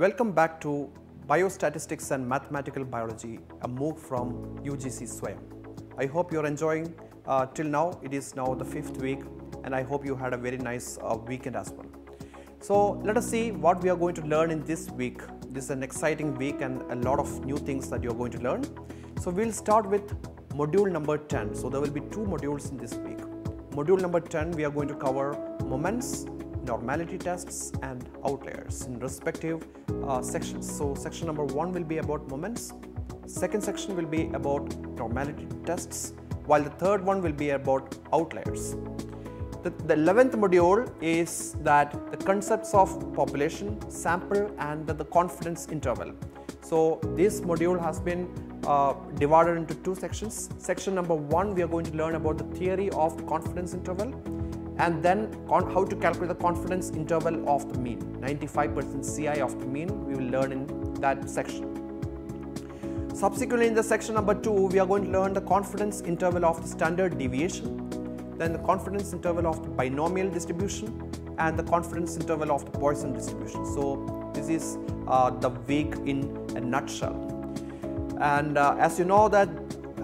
Welcome back to Biostatistics and Mathematical Biology, a MOOC from UGC Swayam. I hope you're enjoying uh, till now. It is now the fifth week, and I hope you had a very nice uh, weekend as well. So, let us see what we are going to learn in this week. This is an exciting week and a lot of new things that you're going to learn. So, we'll start with module number 10. So, there will be two modules in this week. Module number 10, we are going to cover moments normality tests and outliers in respective uh, sections. So section number one will be about moments, second section will be about normality tests, while the third one will be about outliers. The, the 11th module is that the concepts of population, sample and the, the confidence interval. So this module has been uh, divided into two sections. Section number one, we are going to learn about the theory of confidence interval and then how to calculate the confidence interval of the mean. 95% CI of the mean we will learn in that section. Subsequently in the section number 2 we are going to learn the confidence interval of the standard deviation then the confidence interval of the binomial distribution and the confidence interval of the Poisson distribution. So this is uh, the week in a nutshell. And uh, as you know that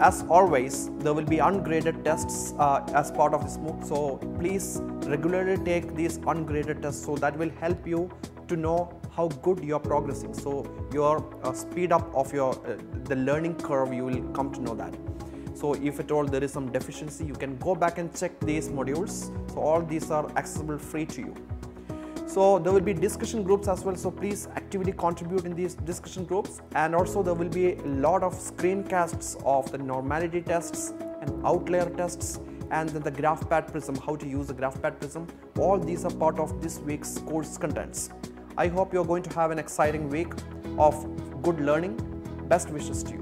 as always, there will be ungraded tests uh, as part of this MOOC. So please regularly take these ungraded tests. So that will help you to know how good you are progressing. So your uh, speed up of your uh, the learning curve, you will come to know that. So if at all there is some deficiency, you can go back and check these modules. So all these are accessible free to you. So there will be discussion groups as well. So please actively contribute in these discussion groups. And also there will be a lot of screencasts of the normality tests and outlier tests and then the GraphPad Prism, how to use the GraphPad Prism. All these are part of this week's course contents. I hope you're going to have an exciting week of good learning. Best wishes to you.